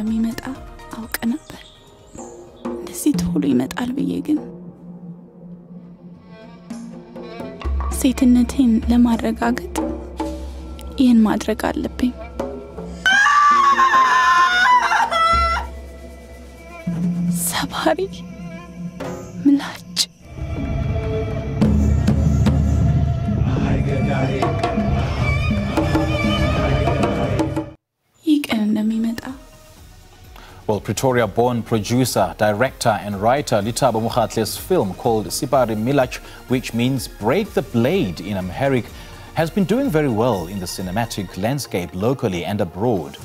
እንደሚመጣ አውቅ ነበር። እንደዚህ ቶሎ ይመጣል ብዬ ግን ሴትነቴን ለማረጋገጥ ይህን ማድረግ አለብኝ። ሰባሪ ምላጭ ይህ Well, Pretoria born producer, director, and writer Lethabo Mokgatle's film called Sebari Milach, which means break the blade in Amharic, has been doing very well in the cinematic landscape locally and abroad.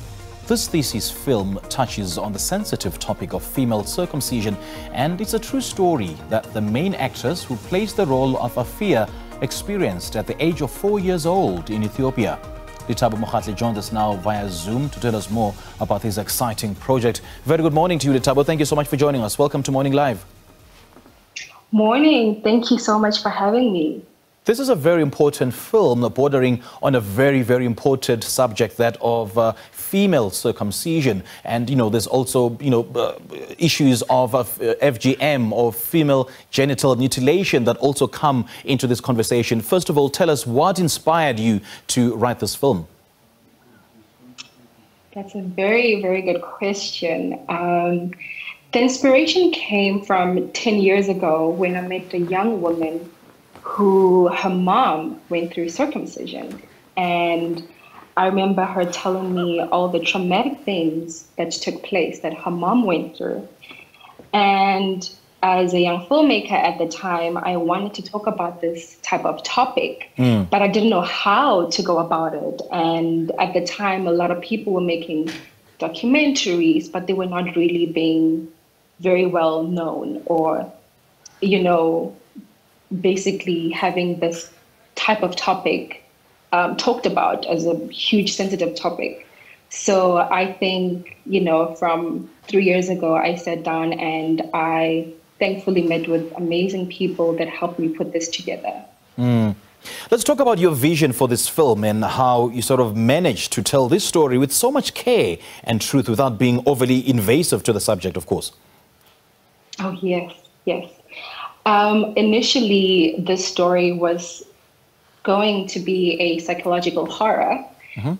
This thesis film touches on the sensitive topic of female circumcision, and it's a true story that the main actress who plays the role of Afia experienced at the age of four years old in Ethiopia. Lethabo Mokgatle joins us now via Zoom to tell us more about this exciting project. Very good morning to you, Litabo. Thank you so much for joining us. Welcome to Morning Live. Morning. Thank you so much for having me. This is a very important film bordering on a very, very important subject, that of uh, female circumcision. And, you know, there's also, you know, uh, issues of uh, FGM or female genital mutilation that also come into this conversation. First of all, tell us what inspired you to write this film? That's a very, very good question. Um, the inspiration came from 10 years ago when I met a young woman who her mom went through circumcision. And I remember her telling me all the traumatic things that took place that her mom went through. And as a young filmmaker at the time, I wanted to talk about this type of topic, mm. but I didn't know how to go about it. And at the time, a lot of people were making documentaries, but they were not really being very well known or, you know, basically having this type of topic um, talked about as a huge sensitive topic. So I think, you know, from three years ago, I sat down and I thankfully met with amazing people that helped me put this together. Let's talk about your vision for this film and how you sort of managed to tell this story with so much care and truth without being overly invasive to the subject, of course. Oh, yes, yes. Um, initially, this story was going to be a psychological horror,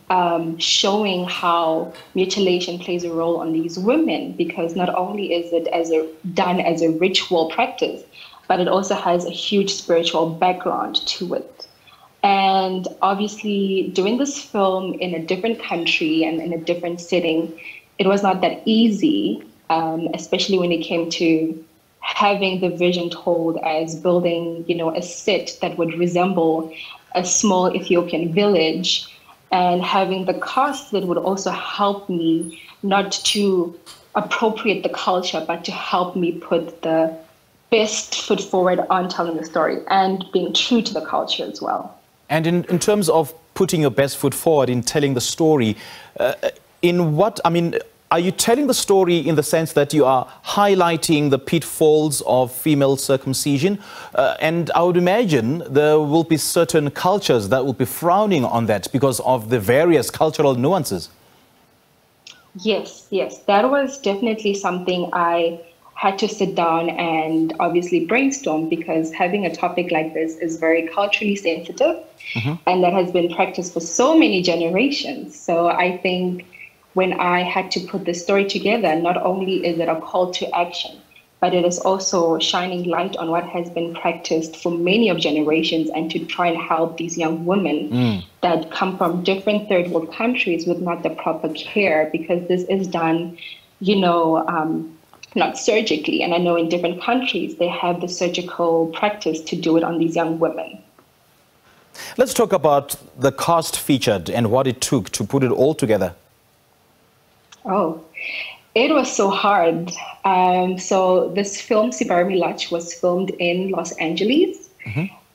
um, showing how mutilation plays a role on these women, because not only is it as a, done as a ritual practice, but it also has a huge spiritual background to it. And obviously, doing this film in a different country and in a different setting, it was not that easy, um, especially when it came to having the vision told as building, you know, a set that would resemble a small Ethiopian village and having the cast that would also help me not to appropriate the culture, but to help me put the best foot forward on telling the story and being true to the culture as well. And in, in terms of putting your best foot forward in telling the story, uh, in what, I mean, are you telling the story in the sense that you are highlighting the pitfalls of female circumcision? Uh, and I would imagine there will be certain cultures that will be frowning on that because of the various cultural nuances. Yes, yes, that was definitely something I had to sit down and obviously brainstorm because having a topic like this is very culturally sensitive and that has been practiced for so many generations. So I think when I had to put the story together, not only is it a call to action, but it is also shining light on what has been practiced for many of generations and to try and help these young women that come from different third world countries with not the proper care because this is done, you know, um, not surgically. And I know in different countries they have the surgical practice to do it on these young women. Let's talk about the cast featured and what it took to put it all together. Oh, it was so hard. Um, so this film, Sebari Milach, was filmed in Los Angeles.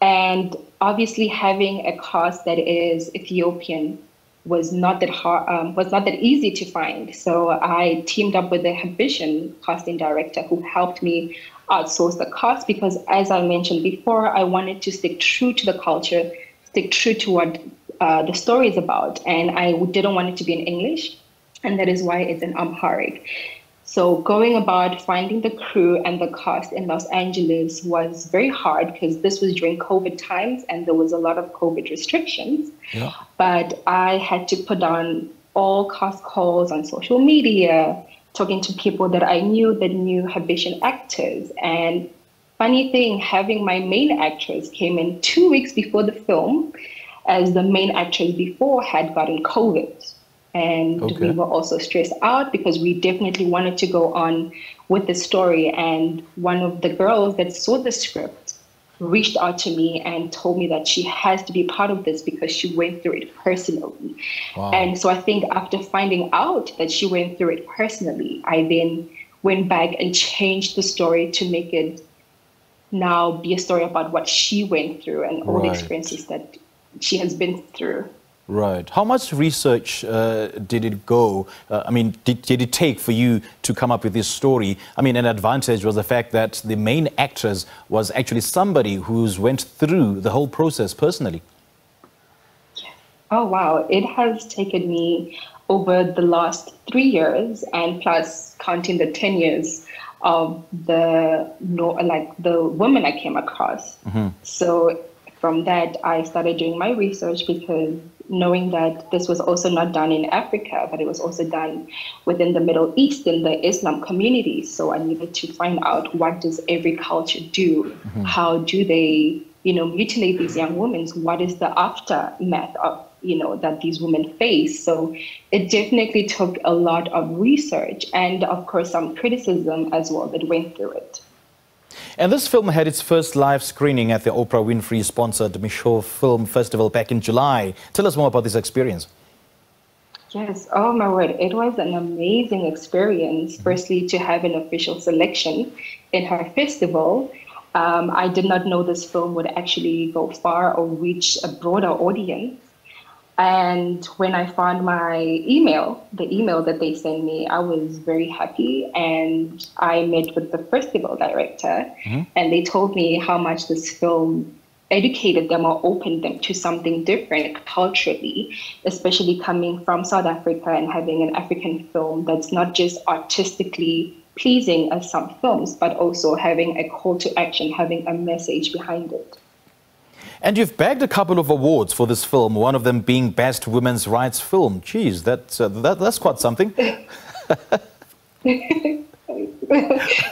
And obviously having a cast that is Ethiopian was not that hard, um, was not that easy to find. So I teamed up with the Vision casting director who helped me outsource the cast because as I mentioned before, I wanted to stick true to the culture, stick true to what uh, the story is about. And I didn't want it to be in English. And that is why it's in Amharic. So going about finding the crew and the cast in Los Angeles was very hard because this was during COVID times and there was a lot of COVID restrictions. Yeah. But I had to put on all cast calls on social media, talking to people that I knew that knew Haitian actors. And funny thing, having my main actress came in two weeks before the film, as the main actress before had gotten COVID. And Okay. we were also stressed out because we definitely wanted to go on with the story. And one of the girls that saw the script reached out to me and told me that she has to be part of this because she went through it personally. Wow. And so I think after finding out that she went through it personally, I then went back and changed the story to make it now be a story about what she went through and all the experiences that she has been through. Right. How much research uh, did it go? Uh, I mean, did, did it take for you to come up with this story? I mean, an advantage was the fact that the main actress was actually somebody who's went through the whole process personally. Oh, wow. It has taken me over the last three years and plus counting the 10 years of the no, like the women I came across. So from that, I started doing my research because knowing that this was also not done in Africa, but it was also done within the Middle East in the Islam community. So I needed to find out what does every culture do? Mm-hmm. How do they, you know, mutilate these young women? What is the aftermath of, you know, that these women face? So it definitely took a lot of research and of course some criticism as well that went through it. And this film had its first live screening at the Oprah Winfrey sponsored Michaud Film Festival back in July. Tell us more about this experience. Yes. Oh my word. It was an amazing experience. Firstly, to have an official selection in her festival. Um, I did not know this film would actually go far or reach a broader audience. And when I found my email, the email that they sent me, I was very happy. And I met with the festival director, mm-hmm. and they told me how much this film educated them or opened them to something different culturally, especially coming from South Africa and having an African film that's not just artistically pleasing as some films, but also having a call to action, having a message behind it. And you've bagged a couple of awards for this film, one of them being Best Women's Rights Film. Geez, that's, uh, that, that's quite something.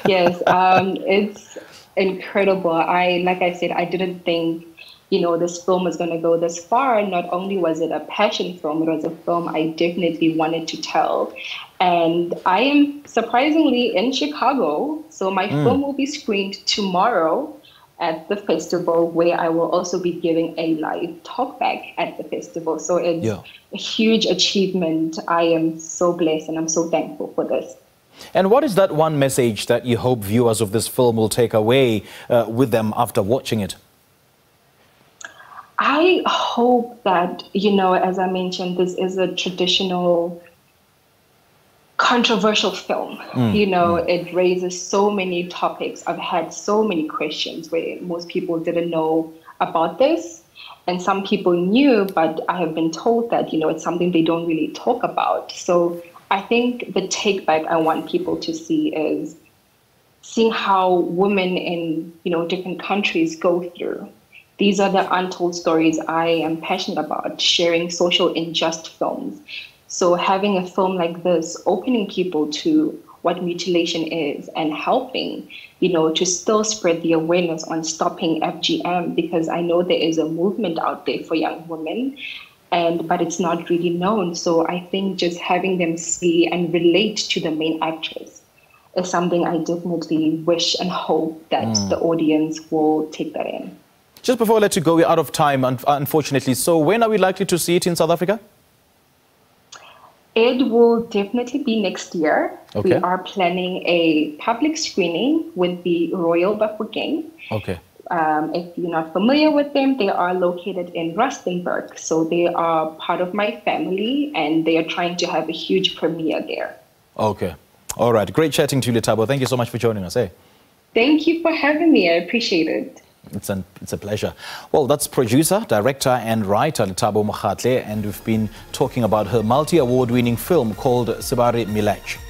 yes, um, it's incredible. I, like I said, I didn't think, you know, this film was going to go this far. Not only was it a passion film, it was a film I definitely wanted to tell. And I am surprisingly in Chicago, so my film will be screened tomorrow at the festival, where I will also be giving a live talkback at the festival. So it's Yeah. a huge achievement. I am so blessed and I'm so thankful for this. And what is that one message that you hope viewers of this film will take away uh, with them after watching it? I hope that, you know, as I mentioned, this is a traditional controversial film. Mm. You know, mm. it raises so many topics. I've had so many questions where most people didn't know about this. And some people knew, but I have been told that, you know, it's something they don't really talk about. So I think the take back I want people to see is seeing how women in, you know, different countries go through. These are the untold stories I am passionate about, sharing social injust films. So having a film like this, opening people to what mutilation is and helping, you know, to still spread the awareness on stopping FGM because I know there is a movement out there for young women and but it's not really known. So I think just having them see and relate to the main actress is something I definitely wish and hope that hmm. the audience will take that in. Just before I let you go, we're out of time, unfortunately. So, when are we likely to see it in South Africa? It will definitely be next year. We are planning a public screening with the Royal Bafokeng. Okay. Um, if you're not familiar with them, they are located in Rustenburg. So they are part of my family and they are trying to have a huge premiere there. Okay. All right. Great chatting to you, Lethabo. Thank you so much for joining us. Eh? Thank you for having me. I appreciate it. It's, an, it's a pleasure. Well, that's producer, director, and writer Lethabo Mokgatle, and we've been talking about her multi award winning film called Sebari Milach.